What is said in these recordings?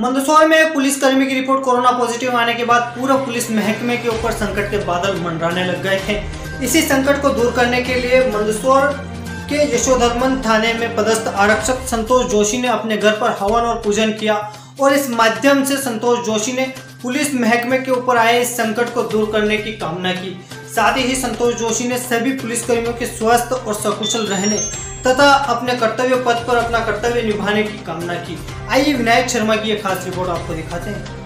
मंदसौर में पुलिसकर्मी की रिपोर्ट कोरोना पॉजिटिव आने के बाद पूरा पुलिस महकमे के ऊपर संकट के बादल मंडराने लग गए थे इसी संकट को दूर करने के लिए मंदसौर के यशोधर्मन थाने में पदस्थ आरक्षक संतोष जोशी ने अपने घर पर हवन और पूजन किया और इस माध्यम से संतोष जोशी ने पुलिस महकमे के ऊपर आए इस संकट को दूर करने की कामना की। साथ ही संतोष जोशी ने सभी पुलिसकर्मियों के स्वस्थ और सकुशल रहने तथा अपने कर्तव्य पथ पर अपना कर्तव्य निभाने की कामना की। आइए विनायक शर्मा की एक खास रिपोर्ट आपको दिखाते हैं।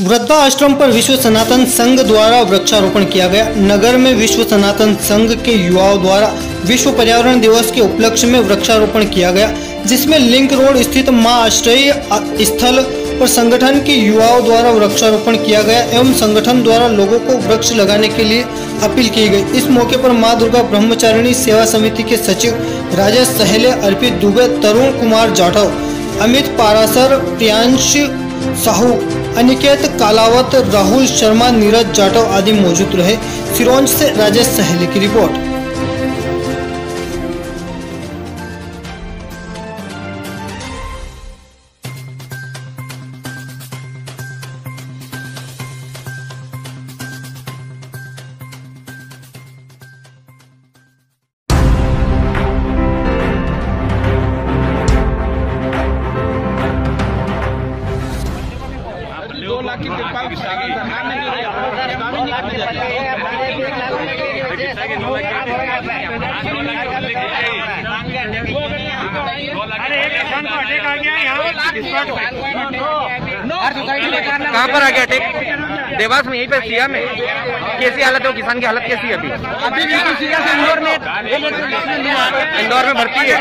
वृद्धा आश्रम पर विश्व सनातन संघ द्वारा वृक्षारोपण किया गया। नगर में विश्व सनातन संघ के युवाओं द्वारा विश्व पर्यावरण दिवस के उपलक्ष्य में वृक्षारोपण किया गया, जिसमें लिंक रोड स्थित माँ आश्रय स्थल पर संगठन के युवाओं द्वारा वृक्षारोपण किया गया एवं संगठन द्वारा लोगों को वृक्ष लगाने के लिए अपील की गई। इस मौके पर माँ दुर्गा ब्रह्मचारिणी सेवा समिति के सचिव राजेश सहेले, अर्पित दुबे, तरुण कुमार जाठव अमित पारासर, प्रियांश साहू अनिकेत, कालावत, राहुल शर्मा, नीरज जाटव आदि मौजूद रहे। सिरोंज से राजेश सहेली की रिपोर्ट। लाख की तिरपाल सरकार ने कहाँ पर आ गया टेक देवास में यहीं पे सिया में? कैसी हालत है किसान की हालत कैसी है अभी? अभी बिल्कुल सीरियस है इंदौर में इंदौर में भर्ती है?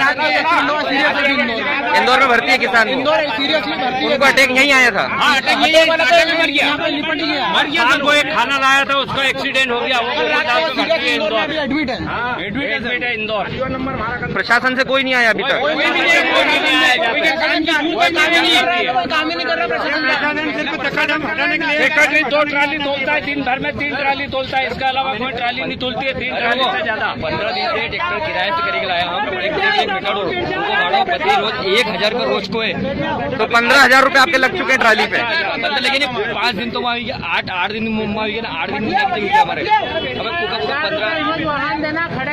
इंदौर में भर्ती है किसान? इंदौर सीरियसली भर्ती है। उनको अटैक यहीं आया था? यहाँ पे लिपट गया। मर गया था। वो एक खाना लाया था उसका एक्सीडेंट हो गया। वो अस्पताल में भर्ती है इंदौर में इंदौर। अभी एडमिट है। एडमिट एडमिट है इंदौर। प्रशासन से कोई नहीं आया अभी तक। सेक्रेटरी दो ट्राली तोलता है दिन भर में तीन ट्राली तोलता है इसके अलावा कोई ट्राली नहीं तोलती है तीन ट्राली से ज़्यादा पंद्रह दिन से ट्रैक्टर किराए से करके लाया हम एक भाड़ा प्रति रोज एक हज़ार का रोज को है तो पंद्रह हज़ार रूपए आपके लग चुके हैं ट्राली पे। बंदा लेकिन पाँच दिन तो वहाँ आठ आठ दिन मुंबई आठ दिन हमारे पंद्रह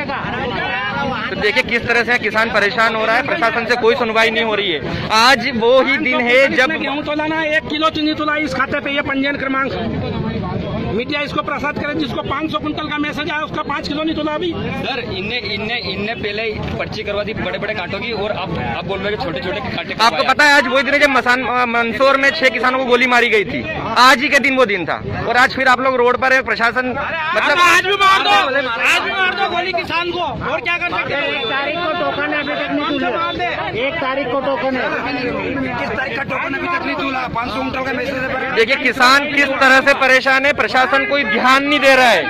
तो देखिए किस तरह से किसान परेशान हो रहा है, प्रशासन से कोई सुनवाई नहीं हो रही है। आज वो ही दिन है जब गेहूँ तोलाना एक किलो चीनी तोला इस खाते पे ये पंजीयन क्रमांक। मीडिया इसको प्रसाद करे जिसको 500 कुंटल का मैसेज आया उसका पाँच किलो नहीं तोला अभी। सर इनने इनने इनने पहले पर्ची करवा दी बड़े बड़े कांटों की और अब अब बोल रहे हैं छोटे छोटे कांटे आपको पता है आज वही दिन है जब मसान मंदसौर में छह किसानों को गोली मारी गई थी। आज ही के दिन वो दिन था। और आज फिर आप लोग रोड पर है प्रशासन मतलब आज भी मार दो आज भी मार दो गोली किसान को। और क्या कर सकते हैं? एक तारीख को टोकन है अभी तक नहीं तुले। एक तारीख को टोकन है। किस तारीख का टोकन अभी तक नहीं तोला? पाँच सौ कुंटल का मैसेज देखिए किसान किस तरह से परेशान है प्रशासन कोई ध्यान नहीं दे रहा है।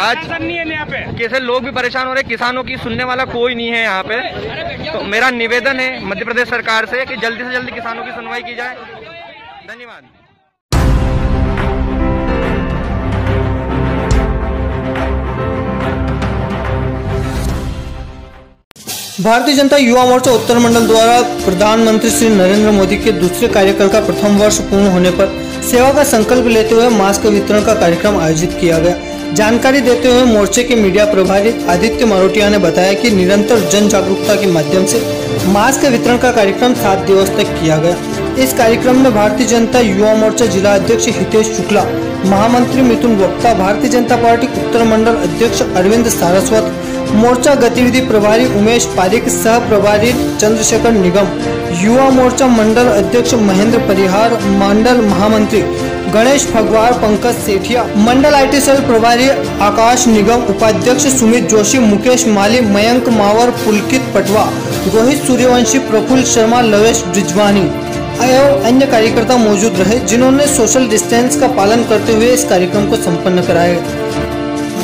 आज यहाँ पे कैसे लोग भी परेशान हो रहे किसानों की सुनने वाला कोई नहीं है यहाँ पे। तो मेरा निवेदन है मध्य प्रदेश सरकार से कि जल्दी से जल्दी किसानों की सुनवाई की जाए। धन्यवाद। भारतीय जनता युवा मोर्चा उत्तर मंडल द्वारा प्रधानमंत्री श्री नरेंद्र मोदी के दूसरे कार्यकाल का प्रथम वर्ष पूर्ण होने पर सेवा का संकल्प लेते हुए मास्क वितरण का कार्यक्रम आयोजित किया गया। जानकारी देते हुए मोर्चे के मीडिया प्रभारी आदित्य मारोटिया ने बताया कि निरंतर जन जागरूकता के माध्यम से मास्क वितरण का कार्यक्रम सात दिवस तक किया गया। इस कार्यक्रम में भारतीय जनता युवा मोर्चा जिला अध्यक्ष हितेश शुक्ला, महामंत्री मिथुन वक्ता भारतीय जनता पार्टी उत्तर मंडल अध्यक्ष अरविंद सारस्वत मोर्चा गतिविधि प्रभारी उमेश पारिक, सह प्रभारी चंद्रशेखर निगम, युवा मोर्चा मंडल अध्यक्ष महेंद्र परिहार, मंडल महामंत्री गणेश फगवार पंकज सेठिया, मंडल आईटी सेल प्रभारी आकाश निगम, उपाध्यक्ष सुमित जोशी, मुकेश माली, मयंक मावर, पुलकित पटवा, रोहित सूर्यवंशी, प्रफुल्ल शर्मा, लवेश ब्रिजवानी एवं अन्य कार्यकर्ता मौजूद रहे, जिन्होंने सोशल डिस्टेंस का पालन करते हुए इस कार्यक्रम को संपन्न कराया।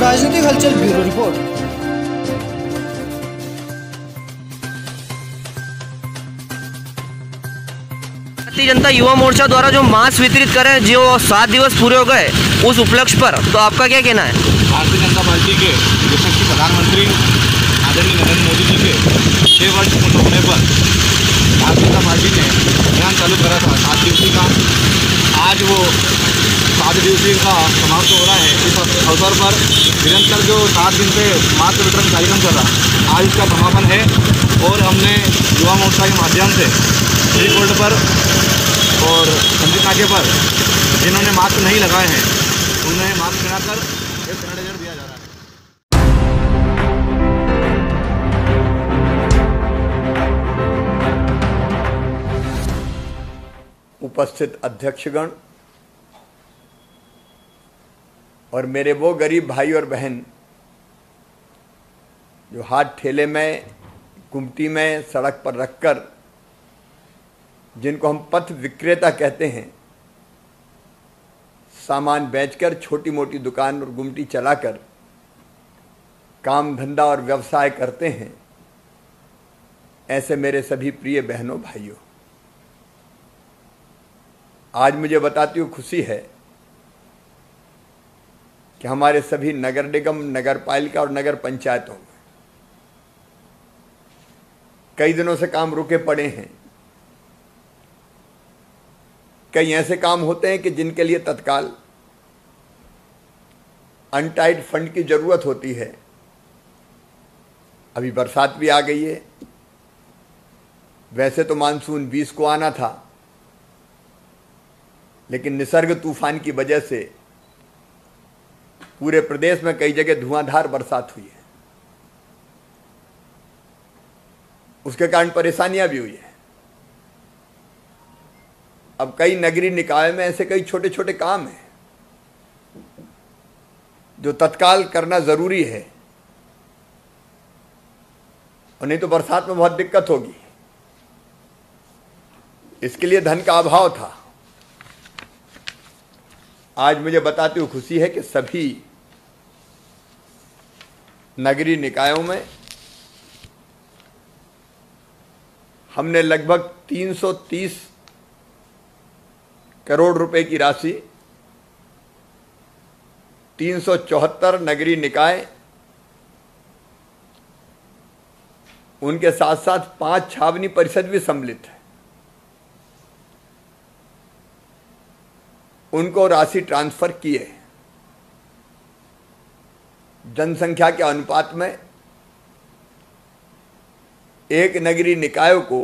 राजनीतिक हलचल ब्यूरो रिपोर्ट। भारतीय जनता युवा मोर्चा द्वारा जो मास्क वितरित करें, जो सात दिवस पूरे हो गए, उस उपलक्ष्य पर तो आपका क्या कहना है? भारतीय जनता पार्टी के यशस्वी प्रधानमंत्री आदरणीय नरेंद्र मोदी जी के छः वर्ष पूर्ण होने पर भारतीय जनता पार्टी ने अभियान चालू करा था, सात दिवसीय का। आज वो सात दिवसीय का समाप्त हो रहा है इस अवसर पर निरंतर जो सात दिन से मास्क वितरण कार्यक्रम चल रहा आज इसका समापन है और हमने युवा मोर्चा के माध्यम से रिपोर्ट पर और संदीप नाके पर जिन्होंने मास्क नहीं लगाए हैं उन्हें मास्क लगाकर एक सैनिटाइजर दिया जा रहा है उपस्थित अध्यक्षगण और मेरे वो गरीब भाई और बहन, जो हाथ ठेले में गुमटी में, सड़क पर रखकर, जिनको हम पथ विक्रेता कहते हैं, सामान बेचकर छोटी मोटी दुकान और गुमटी चलाकर, काम, धंधा और व्यवसाय करते हैं, ऐसे मेरे सभी प्रिय बहनों, भाइयों। आज मुझे बताती हूँ खुशी है कि हमारे सभी नगर निगम, नगर पालिका और नगर पंचायतों में कई दिनों से काम रुके पड़े हैं। कई ऐसे काम होते हैं कि जिनके लिए तत्काल अनटाइड फंड की ज़रूरत होती है। अभी बरसात भी आ गई है। वैसे तो मानसून 20 को आना था, लेकिन निसर्ग तूफ़ान की वजह से पूरे प्रदेश में कई जगह धुआंधार बरसात हुई है। उसके कारण परेशानियाँ भी हुई है। अब कई नगरीय निकाय में ऐसे कई छोटे छोटे काम हैं, जो तत्काल करना ज़रूरी है। और नहीं तो बरसात में बहुत दिक्कत होगी। इसके लिए धन का अभाव था। आज मुझे बताते हुए खुशी है कि सभी नगरीय निकायों में हमने लगभग 330 करोड़ रुपए की राशि 374 नगरीय निकाय, उनके साथ साथ पाँच छावनी परिषद भी सम्मिलित है। उनको राशि ट्रांसफ़र किए जनसंख्या के अनुपात में एक नगरीय निकायों को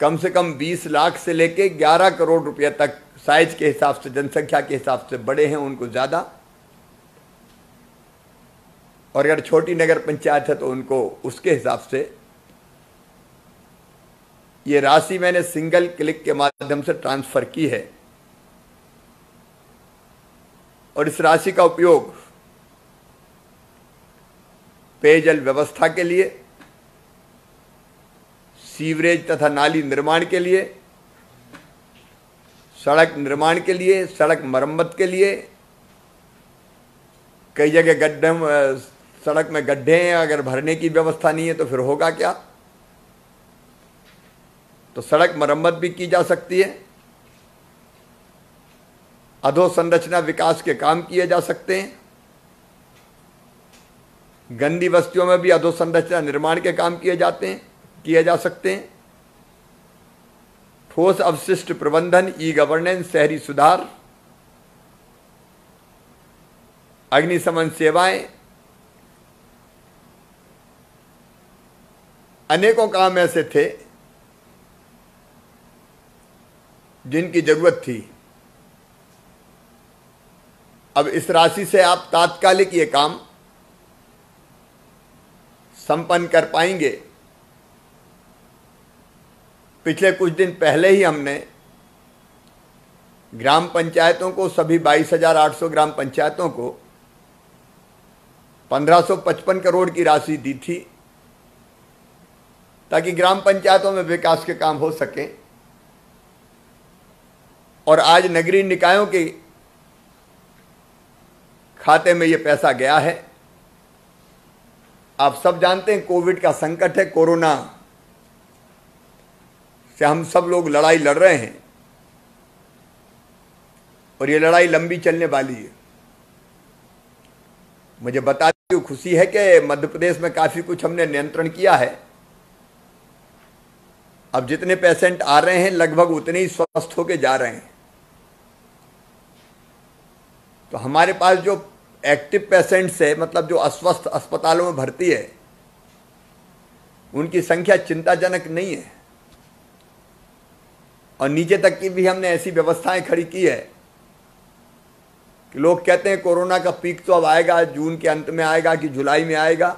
कम से कम 20 लाख से लेके 11 करोड़ रुपए तक साइज़ के हिसाब से, जनसंख्या के हिसाब से बड़े हैं, उनको ज़्यादा। और अगर छोटी नगर पंचायत है तो उनको उसके हिसाब से। ये राशि मैंने सिंगल क्लिक के माध्यम से ट्रांसफ़र की है। और इस राशि का उपयोग पेयजल व्यवस्था के लिए, सीवरेज तथा नाली निर्माण के लिए, सड़क निर्माण के लिए, सड़क मरम्मत के लिए। कई जगह गड्ढे, सड़क में गड्ढे हैं अगर भरने की व्यवस्था नहीं है तो फिर होगा क्या? तो सड़क मरम्मत भी की जा सकती है। अधोसंरचना विकास के काम किए जा सकते हैं। गंदी बस्तियों में भी अधोसंरचना निर्माण के काम किए जाते हैं, किए जा सकते हैं। ठोस अवशिष्ट प्रबंधन ई गवर्नेंस शहरी सुधार, अग्निशमन सेवाएँ, अनेकों काम ऐसे थे जिनकी ज़रूरत थी। अब इस राशि से आप तात्कालिक ये काम संपन्न कर पाएँगे। पिछले कुछ दिन पहले ही हमने ग्राम पंचायतों को सभी 22,800 ग्राम पंचायतों को 1555 करोड़ की राशि दी थी ताकि ग्राम पंचायतों में विकास के काम हो सके। और आज नगरीय निकायों के खाते में यह पैसा गया है। आप सब जानते हैं कोविड का संकट है, कोरोना से हम सब लोग लड़ाई लड़ रहे हैं। और ये लड़ाई लंबी चलने वाली है। मुझे बताती हूँ खुशी है कि मध्य प्रदेश में काफ़ी कुछ हमने नियंत्रण किया है? अब जितने पेशेंट आ रहे हैं, लगभग उतने ही स्वस्थ होके जा रहे हैं। तो हमारे पास जो एक्टिव पेशेंट्स है मतलब जो अस्वस्थ अस्पतालों में भर्ती है, उनकी संख्या चिंताजनक नहीं है। और नीचे तक की भी हमने ऐसी व्यवस्थाएँ खड़ी की है कि लोग कहते हैं कोरोना का पीक तो अब आएगा, जून के अंत में आएगा कि जुलाई में आएगा।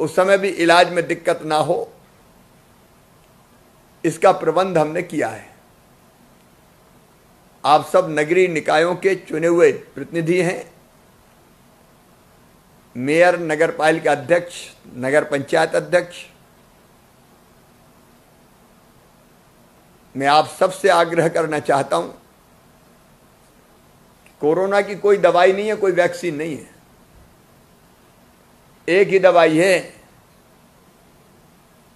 उस समय भी इलाज में दिक्कत ना हो, इसका प्रबंध हमने किया है। आप सब नगरीय निकायों के चुने हुए प्रतिनिधि हैं। मेयर नगर पालिका अध्यक्ष, नगर पंचायत अध्यक्ष। मैं आप सबसे आग्रह करना चाहता हूँ कोरोना की कोई दवाई नहीं है, कोई वैक्सीन नहीं है। एक ही दवाई है,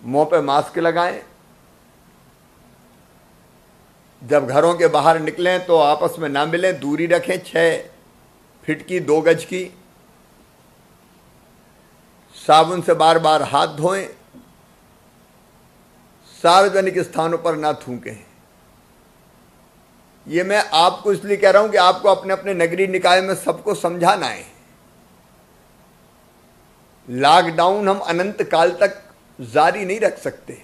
मुँह पे मास्क लगाएँ जब घरों के बाहर निकलें तो आपस में ना मिलें, दूरी रखें, छह फिट की, दो गज की। साबुन से बार बार हाथ धोएँ। सार्वजनिक स्थानों पर ना थूकें। ये मैं आपको इसलिए कह रहा हूँ कि आपको अपने अपने नगरीय निकाय में सबको समझाना है। लॉकडाउन हम अनंत काल तक जारी नहीं रख सकते।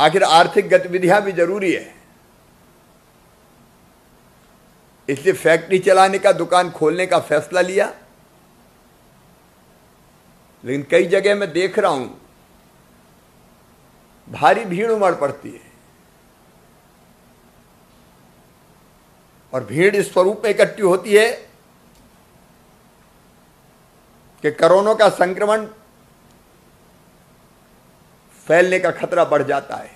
आखिर आर्थिक गतिविधियाँ भी ज़रूरी है। इसलिए फैक्ट्री चलाने का, दुकान खोलने का फैसला लिया। लेकिन कई जगह मैं देख रहा हूँ, भारी भीड़ उमड़ पड़ती है। और भीड़ इस स्वरूप में इकट्ठी होती है कि कोरोना का संक्रमण फैलने का खतरा बढ़ जाता है।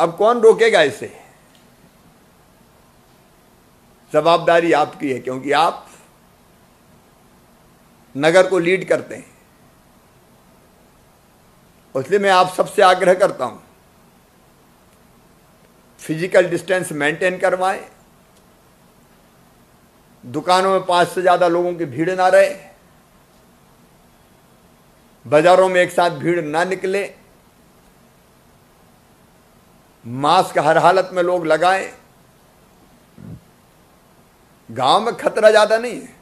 अब कौन रोकेगा इसे? जवाबदारी आपकी है, क्योंकि आप नगर को लीड करते हैं। इसलिए मैं आप सबसे आग्रह करता हूँ फ़िज़िकल डिस्टेंस मेंटेन करवाएँ। दुकानों में पाँच से ज़्यादा लोगों की भीड़ ना रहे। बाजारों में एक साथ भीड़ ना निकले। मास्क हर हालत में लोग लगाएँ। गाँव में खतरा ज़्यादा नहीं है।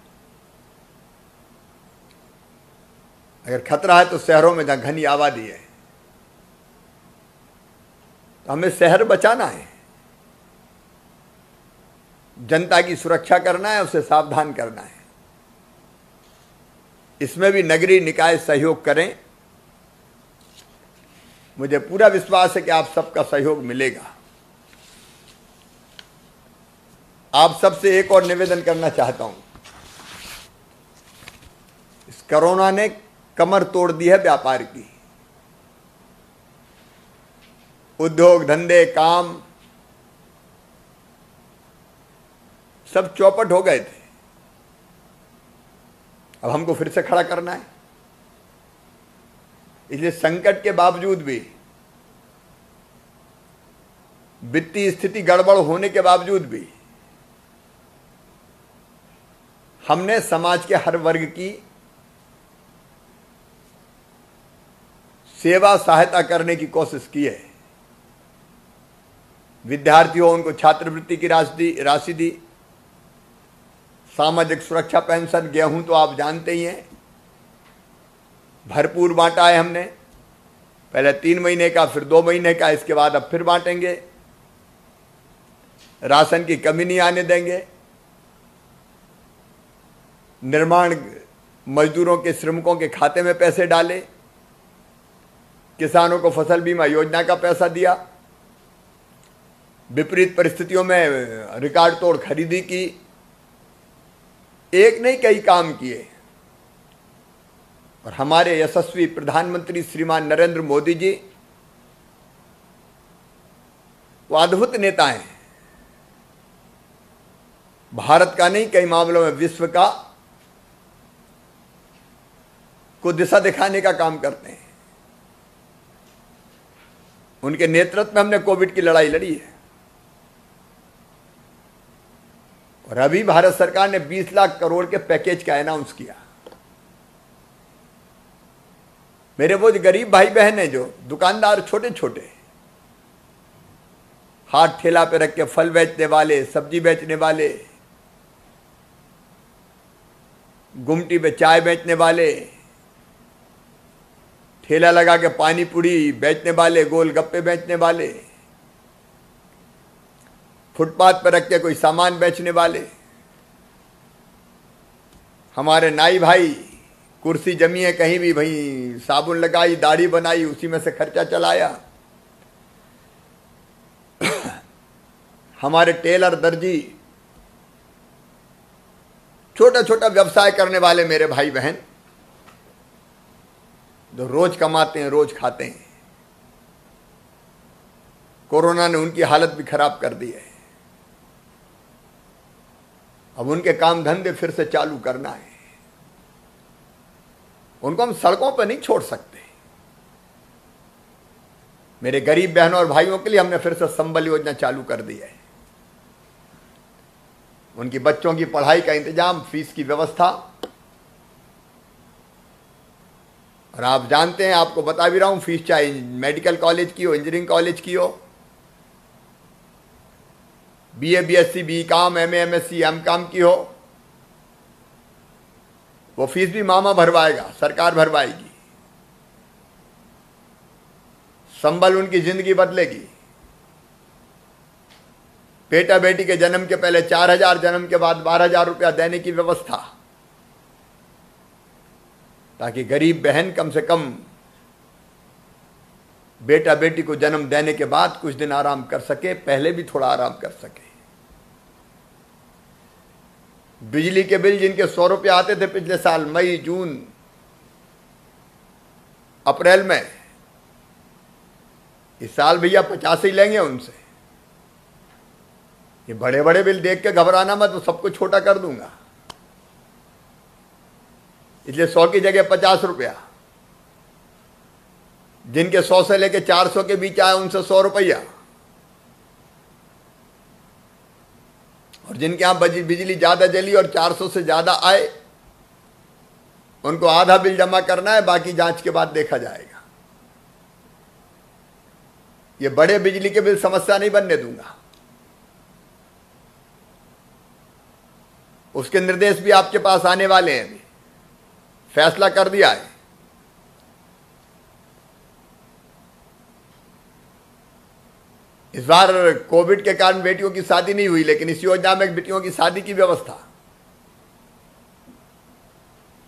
अगर खतरा है तो शहरों में जहाँ घनी आबादी है तो हमें शहर बचाना है। जनता की सुरक्षा करना है, उसे सावधान करना है। इसमें भी नगरीय निकाय सहयोग करें। मुझे पूरा विश्वास है कि आप सबका सहयोग मिलेगा। आप सबसे एक और निवेदन करना चाहता हूँ। इस कोरोना ने कमर तोड़ दी है व्यापार की। उद्योग, धंधे, काम सब चौपट हो गए थे। अब हमको फिर से खड़ा करना है। इसलिए संकट के बावजूद भी, वित्तीय स्थिति गड़बड़ होने के बावजूद भी, हमने समाज के हर वर्ग की सेवा सहायता करने की कोशिश की है। विद्यार्थियों उनको छात्रवृत्ति की राशि राशि दी। सामाजिक सुरक्षा पेंशन, गेहूँ तो आप जानते ही हैं। भरपूर बांटा है हमने। पहले तीन महीने का, फिर दो महीने का, इसके बाद अब फिर बांटेंगे। राशन की कमी नहीं आने देंगे। निर्माण मजदूरों के, श्रमिकों के खाते में पैसे डाले। किसानों को फ़सल बीमा योजना का पैसा दिया। विपरीत परिस्थितियों में रिकॉर्ड तोड़ खरीदी की। एक नहीं कई काम किए। और हमारे यशस्वी प्रधानमंत्री श्रीमान नरेंद्र मोदी जी, वो अद्भुत नेता हैं। भारत का नहीं, कई मामलों में विश्व का को दिशा दिखाने का काम करते हैं। उनके नेतृत्व में हमने कोविड की लड़ाई लड़ी है। और अभी भारत सरकार ने 20 लाख करोड़ के पैकेज का अनाउंस किया। मेरे वो जो गरीब भाई बहन है जो, दुकानदार छोटे छोटे हाथ ठेला पे रख के फल बेचने वाले, सब्ज़ी बेचने वाले, गुमटी पे चाय बेचने वाले, ठेला लगा के पानी पूरी बेचने वाले गोल गप्पे बेचने वाले। फुटपाथ पर रख के कोई सामान बेचने वाले। हमारे नाई भाई, कुर्सी जमी है कहीं भी, भाई, साबुन लगाई, दाढ़ी बनाई, उसी में से खर्चा चलाया। हमारे टेलर दर्जी छोटा छोटा व्यवसाय करने वाले मेरे भाई बहन, जो रोज कमाते हैं, रोज खाते हैं। कोरोना ने उनकी हालत भी खराब कर दी है। अब उनके काम धंधे फिर से चालू करना है। उनको हम सड़कों पर नहीं छोड़ सकते। मेरे गरीब बहनों और भाइयों के लिए हमने फिर से संबल योजना चालू कर दी है। उनकी बच्चों की पढ़ाई का इंतज़ाम, फ़ीस की व्यवस्था। और आप जानते हैं, आपको बता भी रहा हूँ, फ़ीस चाहे मेडिकल कॉलेज की हो, इंजीनियरिंग कॉलेज की हो B A B S C B com M M S C M com की हो, वो फ़ीस भी मामा भरवाएगा, सरकार भरवाएगी। संबल उनकी ज़िंदगी बदलेगी। बेटा बेटी के जन्म के पहले चार हज़ार, जन्म के बाद बारह हज़ार रुपया देने की व्यवस्था, ताकि गरीब बहन कम से कम बेटा बेटी को जन्म देने के बाद कुछ दिन आराम कर सके, पहले भी थोड़ा आराम कर सके। बिजली के बिल जिनके सौ रुपये आते थे पिछले साल, मई, जून, अप्रैल में, इस साल भैया पचास ही लेंगे उनसे। ये बड़े बड़े बिल देख के घबराना मत तो सबको छोटा कर दूँगा। इसलिए सौ की जगह पचास रुपया। जिनके सौ से लेके चार सौ के बीच आए, उनसे सौ रुपया। और जिनके यहाँ बिजली ज़्यादा जली और चार सौ से ज़्यादा आए, उनको आधा बिल जमा करना है, बाकी जाँच के बाद देखा जाएगा। ये बड़े बिजली के बिल समस्या नहीं बनने दूँगा। उसके निर्देश भी आपके पास आने वाले हैं फैसला कर दिया है। इस बार कोविड के कारण बेटियों की शादी नहीं हुई, लेकिन इस योजना में बेटियों की शादी की व्यवस्था।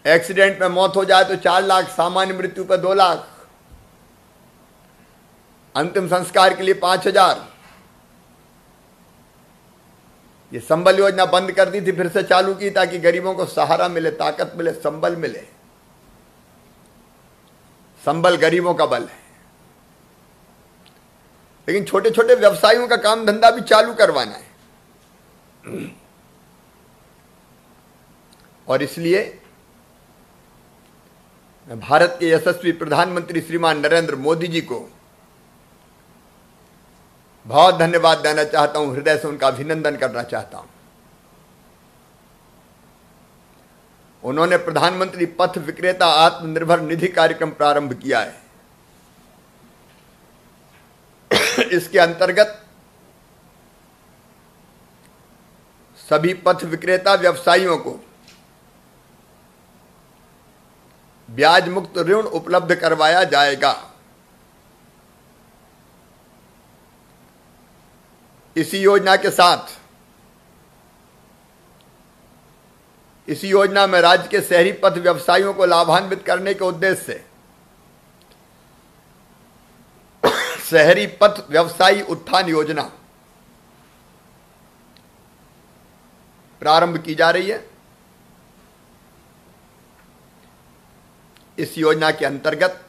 एक्सीडेंट में मौत हो जाए तो चार लाख, सामान्य मृत्यु पर दो लाख। अंतिम संस्कार के लिए पाँच हज़ार। ये संबल योजना बंद कर दी थी फिर से चालू की ताकि गरीबों को सहारा मिले, ताकत मिले, संबल मिले। संबल गरीबों का बल है। लेकिन छोटे छोटे व्यवसायियों का काम धंधा भी चालू करवाना है। और इसलिए मैं भारत के यशस्वी प्रधानमंत्री श्रीमान नरेंद्र मोदी जी को बहुत धन्यवाद देना चाहता हूँ, हृदय से उनका अभिनंदन करना चाहता हूँ। उन्होंने प्रधानमंत्री पथ विक्रेता आत्मनिर्भर निधि कार्यक्रम प्रारंभ किया है। इसके अंतर्गत सभी पथ विक्रेता व्यवसायियों को ब्याज मुक्त ऋण उपलब्ध करवाया जाएगा। इसी योजना के साथ, इसी योजना में राज्य के शहरी पथ व्यवसायियों को लाभान्वित करने के उद्देश्य से शहरी पथ व्यवसायी उत्थान योजना। प्रारंभ की जा रही है। इस योजना के अंतर्गत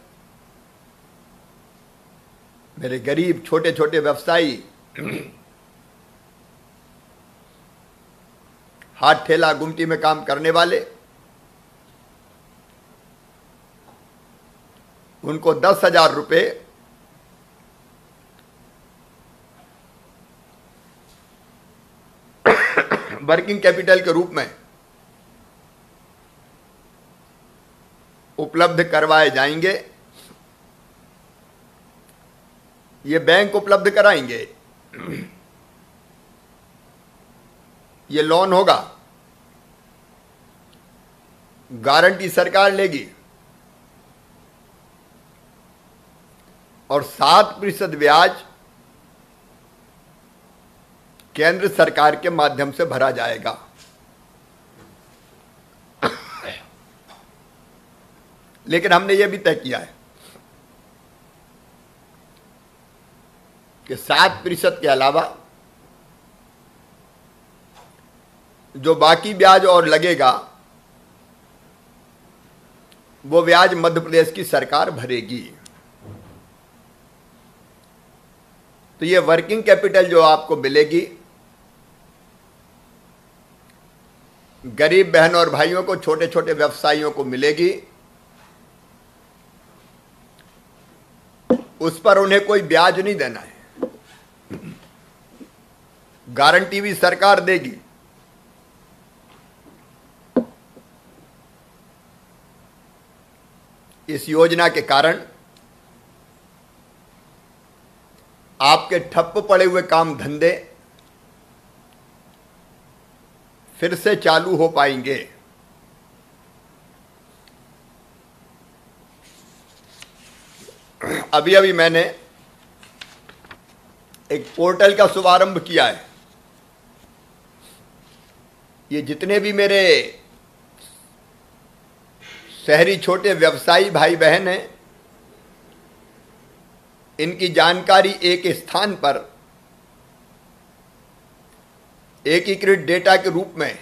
मेरे गरीब छोटे छोटे व्यवसायी हाथ ठेला गुमटी में काम करने वाले, उनको दस हज़ार रुपये वर्किंग कैपिटल के रूप में उपलब्ध करवाए जाएँगे। ये बैंक उपलब्ध कराएँगे। ये लोन होगा। गारंटी सरकार लेगी। और सात प्रतिशत ब्याज केंद्र सरकार के माध्यम से भरा जाएगा। लेकिन हमने यह भी तय किया है कि सात प्रतिशत के अलावा जो बाकी ब्याज और लगेगा, वो ब्याज मध्य प्रदेश की सरकार भरेगी। तो ये वर्किंग कैपिटल जो आपको मिलेगी गरीब बहनों और भाइयों को छोटे छोटे व्यवसायियों को मिलेगी। उस पर उन्हें कोई ब्याज नहीं देना है। गारंटी भी सरकार देगी। इस योजना के कारण आपके ठप्प पड़े हुए काम धंधे फिर से चालू हो पाएँगे। अभी अभी मैंने एक पोर्टल का शुभारंभ किया है। ये जितने भी मेरे शहरी छोटे व्यवसायी भाई बहन हैं, इनकी जानकारी एक स्थान पर एकीकृत डेटा के रूप में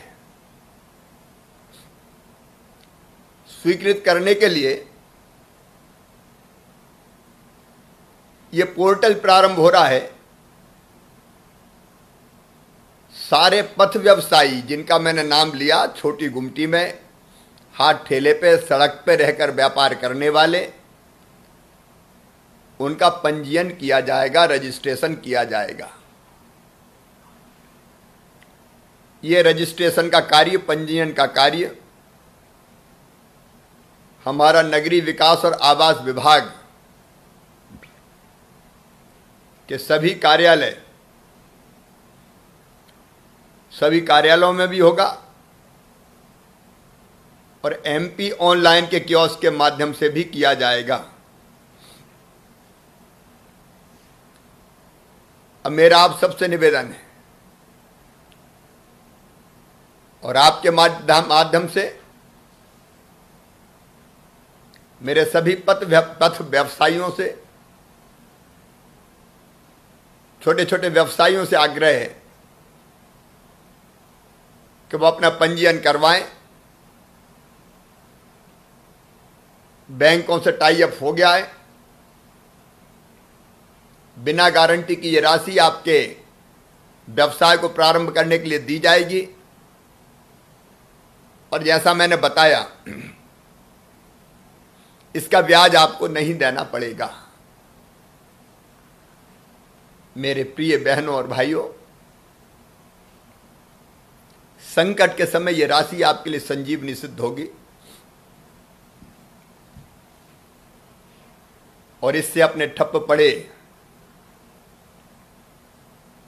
स्वीकृत करने के लिए ये पोर्टल प्रारंभ हो रहा है। सारे पथ व्यवसायी जिनका मैंने नाम लिया, छोटी गुमटी में, हाथ ठेले पे, सड़क पे रहकर व्यापार करने वाले, उनका पंजीयन किया जाएगा, रजिस्ट्रेशन किया जाएगा। ये रजिस्ट्रेशन का कार्य, पंजीयन का कार्य, हमारा नगरीय विकास और आवास विभाग के सभी कार्यालय, सभी कार्यालयों में भी होगा और एमपी ऑनलाइन के क्योस के माध्यम से भी किया जाएगा। अब मेरा आप सबसे निवेदन है और आपके माध्यम से मेरे सभी पथ पथ व्यवसायियों से छोटे छोटे व्यवसायियों से आग्रह है कि वो अपना पंजीयन करवाएँ। बैंकों से टाई अप हो गया है। बिना गारंटी की ये राशि आपके व्यवसाय को प्रारंभ करने के लिए दी जाएगी। और जैसा मैंने बताया, इसका ब्याज आपको नहीं देना पड़ेगा। मेरे प्रिय बहनों और भाइयों, संकट के समय यह राशि आपके लिए संजीवनी सिद्ध होगी। और इससे अपने ठप्प पड़े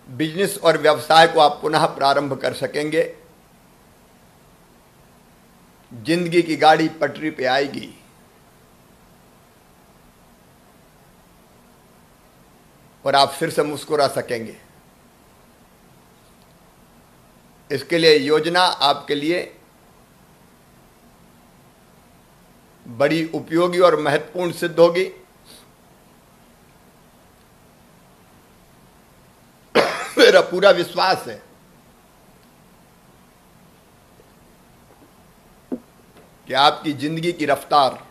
बिज़नेस और व्यवसाय को आप पुनः प्रारंभ कर सकेंगे। ज़िंदगी की गाड़ी पटरी पे आएगी। और आप फिर से मुस्कुरा सकेंगे। इसके लिए योजना आपके लिए बड़ी उपयोगी और महत्वपूर्ण सिद्ध होगी। मेरा पूरा विश्वास है कि आपकी ज़िंदगी की रफ्तार।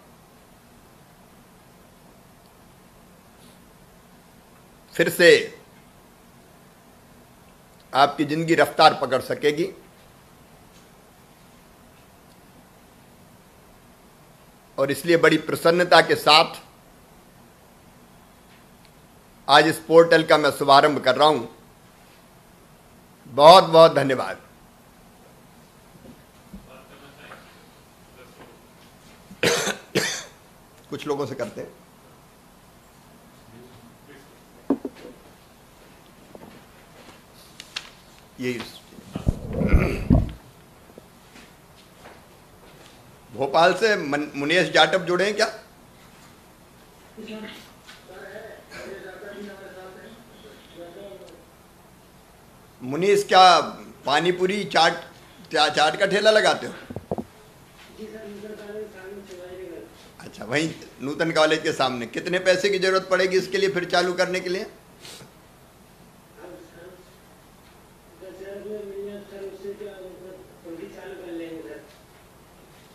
फिर से आपकी ज़िंदगी रफ्तार पकड़ सकेगी। और इसलिए बड़ी प्रसन्नता के साथ आज इस पोर्टल का मैं शुभारंभ कर रहा हूँ। बहुत बहुत धन्यवाद। कुछ लोगों से करते हैं। यही भोपाल से मन- मुनेश जाटव जुड़े हैं क्या? मुनीस क्या पानीपुरी चाट चाट का ठेला लगाते हो? अच्छा वहीं नूतन कॉलेज के सामने। कितने पैसे की ज़रूरत पड़ेगी इसके लिए फिर चालू करने के लिए?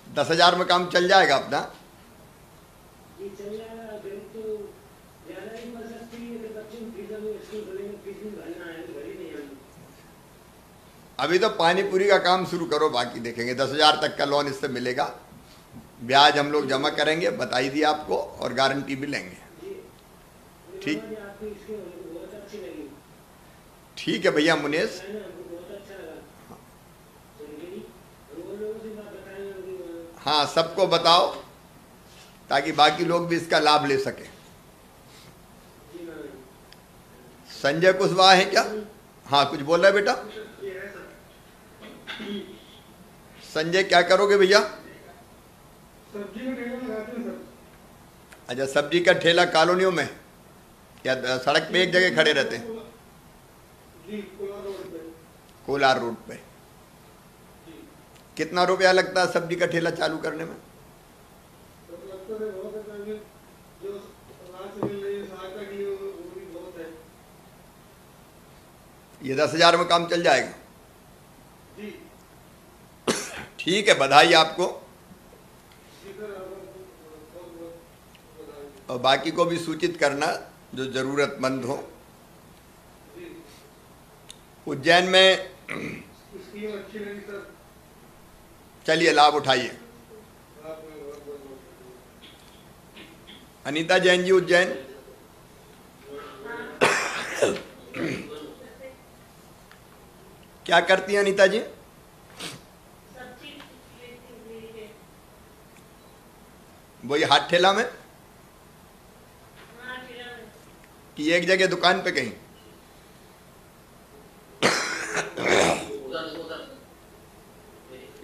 दस हज़ार में काम चल जाएगा अपना? अभी तो पानी पूरी का काम शुरू करो, बाकी देखेंगे। दस हज़ार तक का लोन इससे मिलेगा। ब्याज हम लोग जमा करेंगे, बताई दी आपको, और गारंटी भी लेंगे। ठीक? ठीक है भैया मुनेश हाँ सबको बताओ, ताकि बाकी लोग भी इसका लाभ ले सके। संजय कुशवाहा है क्या? हाँ कुछ बोल रहा बेटा? संजय, क्या करोगे भैया? अच्छा सब्ज़ी का ठेला कॉलोनियों में या सड़क पे एक जगह खड़े रहते हैं? कोलार रोड पे। कितना रुपया लगता है सब्ज़ी का ठेला चालू करने में? ये दस हज़ार में काम चल जाएगा? ठीक है बधाई आपको। और बाकी को भी सूचित करना जो जरूरतमंद हो। उज्जैन में चलिए, लाभ उठाइए। अनीता जैन जी, उज्जैन। क्या करती हैं अनीता जी? वही हाथ ठेला में? कि एक जगह दुकान पे कहीं?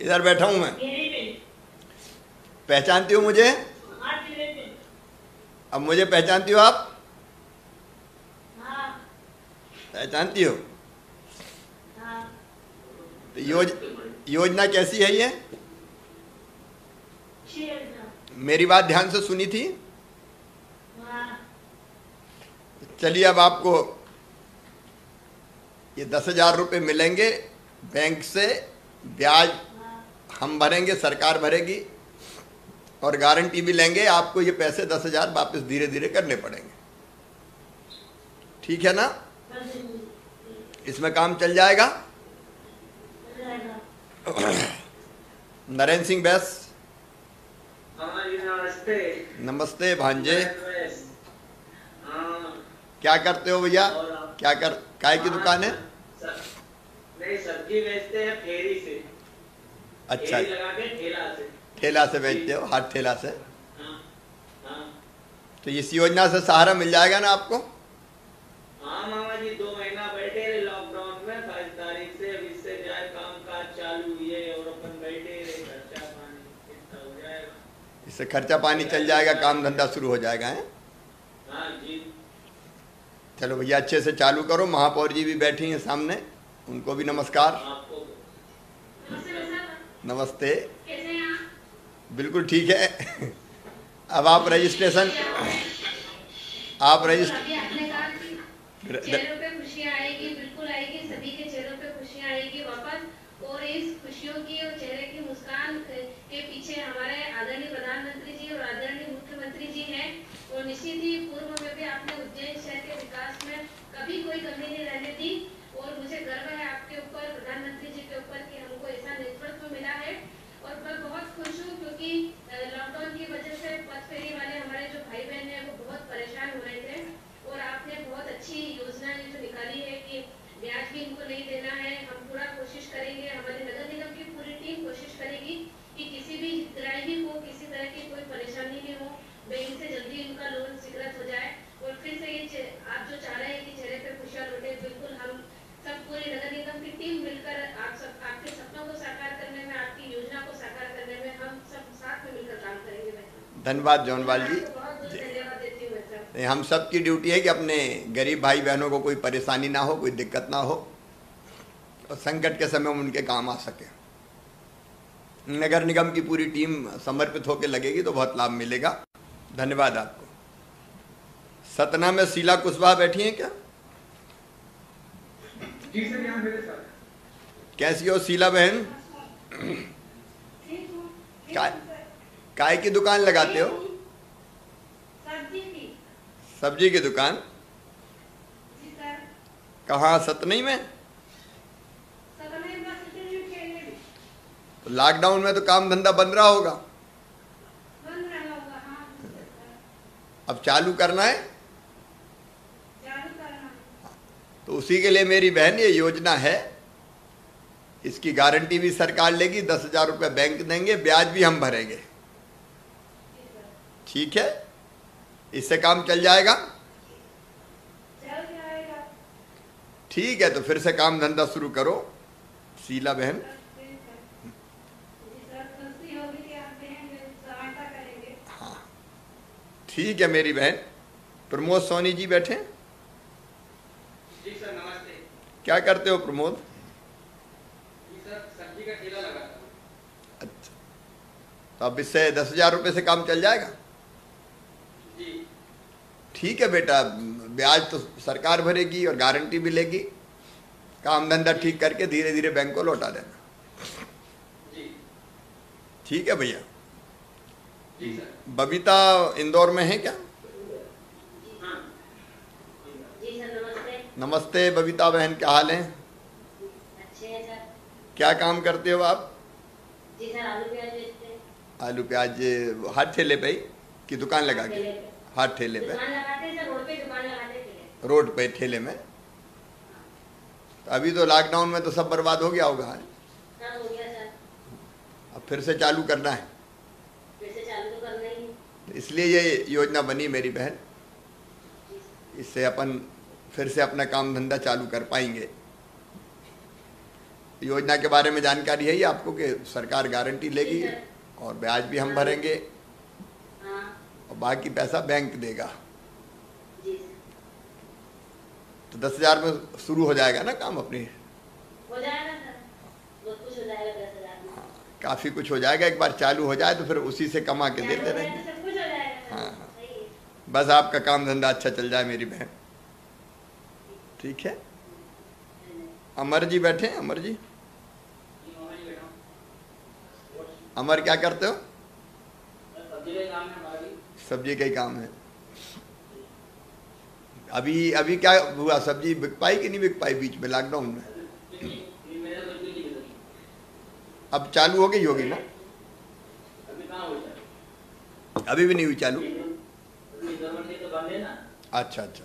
इधर बैठा हूँ मैं। पहचानती हो मुझे? अब मुझे पहचानती हो आप? पहचानती हो? तो योज, योजना कैसी है ये? मेरी बात ध्यान से सुनी थी? चलिए अब आपको ये दस हज़ार रुपये मिलेंगे। बैंक से ब्याज हम भरेंगे सरकार भरेगी और गारंटी भी लेंगे। आपको ये पैसे दस हज़ार वापस धीरे धीरे करने पड़ेंगे। ठीक है ना? इसमें काम चल जाएगा? नरेंद्र सिंह बैस। नमस्ते। नमस्ते भांजे। हाँ। क्या करते हो भैया? क्या कर काय की दुकान है? नहीं सब्ज़ी बेचते हैं फेरी से। अच्छा। ठेला से। ठेला से बेचते हो हाथ ठेला से? हाँ हाँ। तो इस योजना से सहारा मिल जाएगा ना आपको? हाँ मामा जी दो इससे खर्चा पानी चल जाएगा काम धंधा शुरू हो जाएगा है? हाँ चलो भैया अच्छे से चालू करो महापौर जी भी बैठी हैं सामने उनको भी नमस्कार। नमस्ते। कैसे हैं आप? बिल्कुल ठीक है। अब आप रजिस्ट्रेशन आप रजिस्ट्र अभी आपने कहा कि चेहरों पे खुशियाँ आएगी बिल्कुल आएगी सभी के चेहरों पे खुशियाँ आएगी वापस और इस खुशियों की और चेहरे की मुस्कान के पीछे हमारे आदरणीय प्रधानमंत्री जी और मुख्यमंत्री जी हैं और निश्चित ही पूर्व में भी आपने उज्जैन शहर के विकास में कभी कोई कमी नहीं रहने दी और मुझे गर्व है आपके ऊपर, प्रधानमंत्री जी के ऊपर कि हमको ऐसा नेतृत्व मिला है। और मैं बहुत खुश हूँ क्योंकि लॉकडाउन की वजह से पथ फेरी वाले हमारे जो भाई बहन हैं, वो बहुत परेशान हो रहे थे और आपने बहुत अच्छी योजना जो निकाली है कि ब्याज भी इनको नहीं देना है, हम पूरा कोशिश करेंगे, हमारी नगर निगम की पूरी टीम कोशिश करेगी कि किसी भी हितग्राही को किसी तरह की कोई परेशानी नहीं हो। बैंक से जल्दी उनका लोन स्वीकृत हो जाए और फिर से ये आप जो चाह रहे हैं कि चेहरे पे खुशियाँ लौटे बिल्कुल हम सब पूरी नगर निगम की टीम मिलकर आप सब आपके सपनों को साकार करने में आपकी योजना को साकार करने में हम सब साथ में मिलकर काम करेंगे धन्यवाद जौनवाल जी। नहीं, हम सब की ड्यूटी है कि अपने गरीब भाई बहनों को कोई परेशानी ना हो कोई दिक्कत ना हो और संकट के समय उनके काम आ सके। नगर निगम की पूरी टीम समर्पित होकर लगेगी तो बहुत लाभ मिलेगा। धन्यवाद आपको। सतना में शीला कुशवाहा बैठी हैं क्या? कैसी हो शीला बहन? काय काय की दुकान लगाते हो? सब्ज़ी की। दुकान? जी सर। कहाँ सतनई में? में तो लॉकडाउन में तो काम धंधा बंद रहा होगा बंद रहा होगा हाँ सर। अब चालू करना है। तो उसी के लिए मेरी बहन ये योजना है। इसकी गारंटी भी सरकार लेगी दस हज़ार रुपये बैंक देंगे ब्याज भी हम भरेंगे। ठीक है? इससे काम चल जाएगा। ठीक है तो फिर से काम धंधा शुरू करो शीला बहन जी सर खुशी होगी कि आप बहन सहायता करेंगे ठीक है मेरी बहन। प्रमोद सोनी जी बैठे जी सर नमस्ते। क्या करते हो प्रमोद? सब्ज़ी का ठेला लगाता अच्छा। तो अब इससे दस हज़ार रुपये से काम चल जाएगा? जी। ठीक है बेटा ब्याज तो सरकार भरेगी और गारंटी भी लेगी। काम धंधा ठीक करके धीरे धीरे बैंक को लौटा देना। जी। ठीक है भैया। बबीता इंदौर में है क्या? नमस्ते बबीता बहन, क्या हाल है? क्या काम करते हो आप? जी सर आलू प्याज आलू प्याज हाथ ठेले पे कि दुकान लगा के? हाथ ठेले पे। रोड पे, ठेले में? तो अभी तो लॉकडाउन में तो सब बर्बाद हो गया होगा। अब फिर से चालू करना है फिर से चालू तो करना ही है। तो इसलिए ये योजना बनी मेरी बहन। इससे अपन फिर से अपना काम धंधा चालू कर पाएँगे। योजना के बारे में जानकारी है ही आपको कि सरकार गारंटी लेगी और ब्याज भी हम भरेंगे। हाँ। और बाकी पैसा बैंक देगा। तो दस हज़ार में शुरू हो जाएगा ना काम अपनी? हो जाएगा सर बहुत कुछ हो जाएगा काफ़ी कुछ हो जाएगा। एक बार चालू हो जाए तो फिर उसी से कमा के देते हो रहेंगे तो कुछ हो हाँ। बस आपका काम धंधा अच्छा चल जाए, मेरी बहन। ठीक है? अमर जी बैठे हैं, अमर जी? अमर क्या करते हो? सब्ज़ी का है काम है। अभी अभी क्या हुआ? सब्ज़ी बिक पाई कि नहीं बिक पाई बीच में लॉकडाउन में? अब चालू हो गई होगी ना? अभी भी नहीं हुई चालू? तो बंद है ना। अच्छा अच्छा।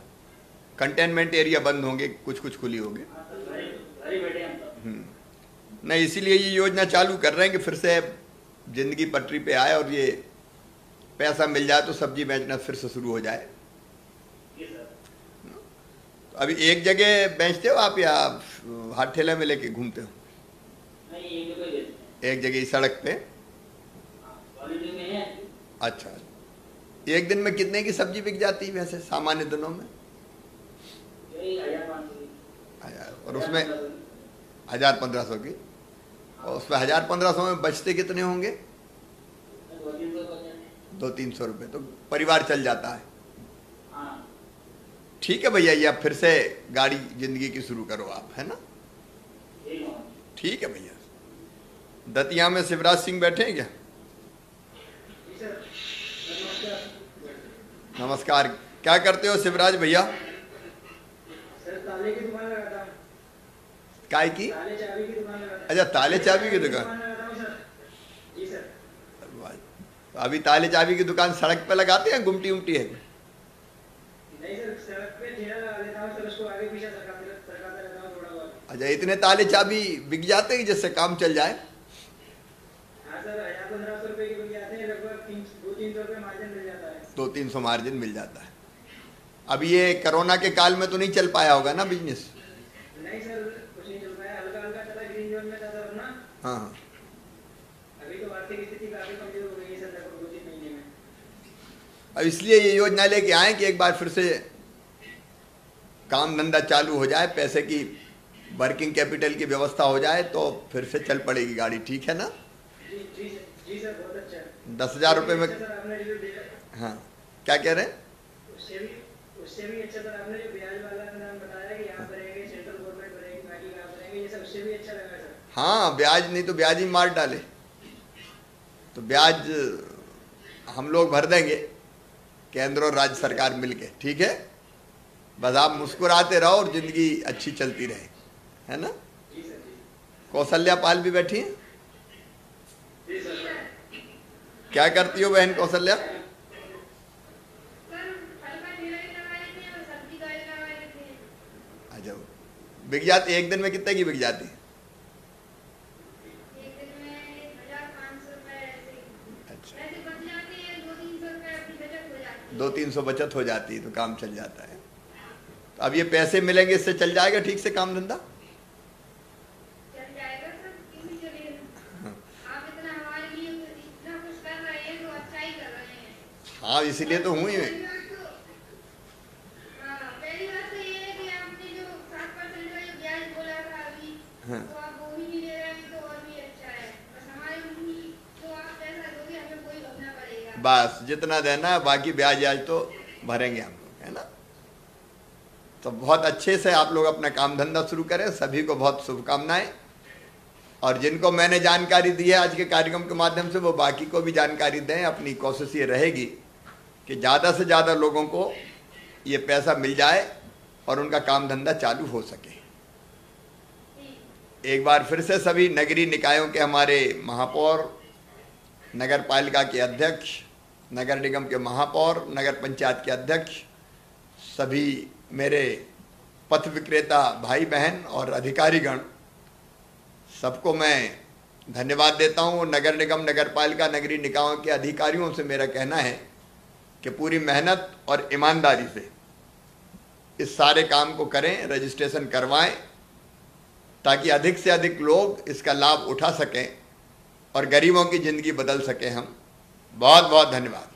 कंटेनमेंट एरिया बंद होंगे कुछ कुछ खुली होगी। ही- हम सब हम्म। नहीं इसीलिए ये योजना चालू कर रहे हैं कि फिर से ज़िंदगी पटरी पे आए और ये पैसा मिल जाए तो सब्ज़ी बेचना फिर से शुरू हो जाए। तो अभी एक जगह बेचते हो आप या हाथ ठेले में लेके घूमते हो? तो एक जगह सड़क पे? अच्छा। एक दिन में कितने की सब्ज़ी बिक जाती है वैसे सामान्य दिनों में? हज़ार और उसमें हज़ार पंद्रह सौ की? और उसमें हज़ार पंद्रह सौ में बचते कितने होंगे? दो तीन सौ रुपये। तो परिवार चल जाता है। ठीक है भैया ये फिर से गाड़ी ज़िंदगी की शुरू करो आप है ना? ठीक है भैया। दतिया में शिवराज सिंह बैठे हैं क्या? नमस्कार। क्या करते हो शिवराज भैया? हूँ काय की? अच्छा ताले चाबी की दुकान। हूँ। अभी ताले चाबी की दुकान सड़क पे लगाते हैं, गुमटी उमटी है? हूँ हूँ अच्छा इतने ताले चाबी बिक जाते हैं जिससे काम चल जाए हाँ सर हज़ार पंद्रह सौ रुपए के मिल जाते हैं लगभग तीन दो तीन सौ रुपये मार्जिन मिल जाता है दो तीन सौ मार्जिन मिल जाता है। अब ये कोरोना के काल में तो नहीं चल पाया होगा ना बिज़नेस नहीं सर कुछ नहीं चल पाया। हल्का हल्का चला ग्रीन जोन में सर ना हाँ। अभी तो आर्थिक स्थिति काफ़ी कमज़ोर हो गई है सर दो तीन महीने में। अब इसलिए ये योजना लेके आए कि एक बार फिर से काम धंधा चालू हो जाए पैसे की वर्किंग कैपिटल की व्यवस्था हो जाए तो फिर से चल पड़ेगी गाड़ी। ठीक है ना? जी जी जी सर बहुत अच्छा दस हज़ार रुपये में हाँ। क्या कह रहे हैं? उससे भी उससे भी अच्छा सर आपने जो ब्याज वाला नाम बताया कि यहाँ भरेंगे सेंट्रल गवर्नमेंट भरेगी बाकी कहाँ भरेंगे ये सब उससे भी अच्छा लगा सर। हाँ ब्याज नहीं तो ब्याज ही मार डाले। तो ब्याज हम लोग भर देंगे केंद्र और राज्य सरकार मिलके ठीक है? बस आप मुस्कुराते रहो और ज़िंदगी अच्छी चलती रहे है ना? कौशल्या पाल भी बैठी है? क्या करती हो बहन कौशल्या सर फल का ठेला भी लगा लेते हैं और सब्ज़ी का भी लगा लेते हैं अच्छा बिक जाती एक दिन में कितने की बिक जाती ही। अच्छा। दो तीन सौ बचत हो जाती है। तो काम चल जाता है। तो अब ये पैसे मिलेंगे इससे चल जाएगा ठीक से काम धंधा? चल जाएगा सर किसी के लिए आप इतना हमारे लिए इतना कुछ कर रहे हैं तो अच्छा हाँ इसीलिए तो हूँ ही मैं पहली बात तो हाँ पहली बात तो ये है कि आपने जो सात परसेंट का जो ब्याज बोला था अभी हाँ। तो आप वो भी नहीं ले रहे हैं तो और भी अच्छा है बस हमारे उम्मीद जो आप पैसा दोगे हमें कोई भरना पड़ेगा बस, जितना देना है, बाकी ब्याज आज तो भरेंगे हम लोग, है ना? तो बहुत अच्छे से आप लोग अपना काम धंधा शुरू करें, सभी को बहुत शुभकामनाएँ। और जिनको मैंने जानकारी दी है आज के कार्यक्रम के माध्यम से, वो बाकी को भी जानकारी दें, अपनी कोशिश ये रहेगी कि ज़्यादा से ज़्यादा लोगों को ये पैसा मिल जाए और उनका काम धंधा चालू हो सके। एक बार फिर से सभी नगरीय निकायों के हमारे महापौर नगर पालिका के अध्यक्ष, नगर निगम के महापौर, नगर पंचायत के अध्यक्ष, सभी मेरे पथ विक्रेता भाई बहन और अधिकारीगण, सबको मैं धन्यवाद देता हूँ। नगर निगम नगर पालिका नगरीय निकायों के अधिकारियों से मेरा कहना है कि पूरी मेहनत और ईमानदारी से इस सारे काम को करें, रजिस्ट्रेशन करवाएँ ताकि अधिक से अधिक लोग इसका लाभ उठा सकें और गरीबों की ज़िंदगी बदल सकें हम। बहुत बहुत धन्यवाद।